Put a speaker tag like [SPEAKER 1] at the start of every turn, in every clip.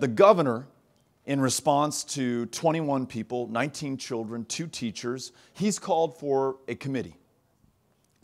[SPEAKER 1] The governor, in response to 21 people, 19 children, two teachers, he's called for a committee.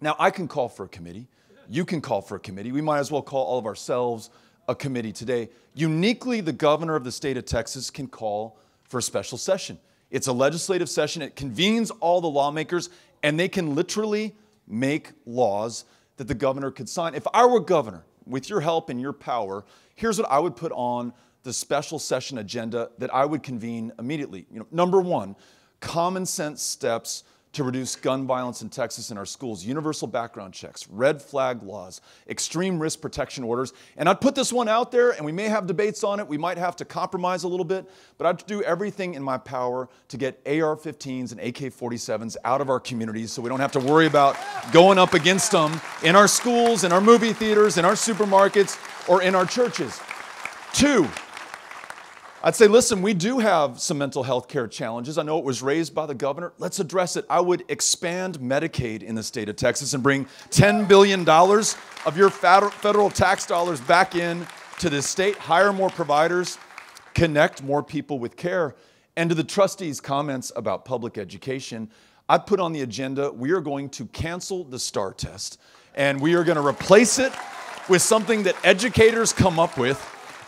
[SPEAKER 1] Now, I can call for a committee. You can call for a committee. We might as well call all of ourselves a committee today. Uniquely, the governor of the state of Texas can call for a special session. It's a legislative session. It convenes all the lawmakers, and they can literally make laws that the governor could sign. If I were governor, with your help and your power, here's what I would put on the special session agenda that I would convene immediately. You know, number one, common sense steps to reduce gun violence in Texas in our schools, universal background checks, red flag laws, extreme risk protection orders. And I'd put this one out there, and we may have debates on it. We might have to compromise a little bit, but I'd do everything in my power to get AR 15s and AK 47s out of our communities so we don't have to worry about going up against them in our schools, in our movie theaters, in our supermarkets, or in our churches. Two, I'd say, listen, we do have some mental health care challenges. I know it was raised by the governor. Let's address it. I would expand Medicaid in the state of Texas and bring $10 billion of your federal tax dollars back in to the state, hire more providers, connect more people with care. And to the trustees' comments about public education, I put on the agenda we are going to cancel the STAAR test and we are going to replace it with something that educators come up with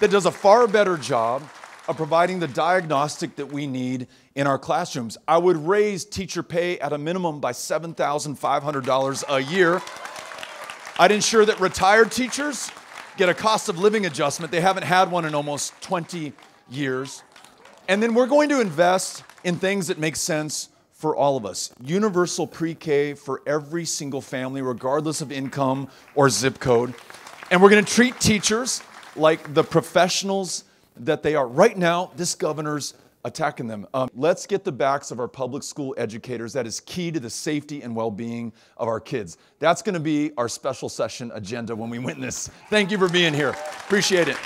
[SPEAKER 1] that does a far better job of providing the diagnostic that we need in our classrooms. I would raise teacher pay at a minimum by $7,500 a year. I'd ensure that retired teachers get a cost of living adjustment. They haven't had one in almost 20 years. And then we're going to invest in things that make sense for all of us. Universal pre K for every single family, regardless of income or zip code. And we're going to treat teachers like the professionals that they are. Right now, this governor's attacking them. Um, let's get the backs of our public school educators. That is key to the safety and well being of our kids. That's going to be our special session agenda when we win this. Thank you for being here. Appreciate it.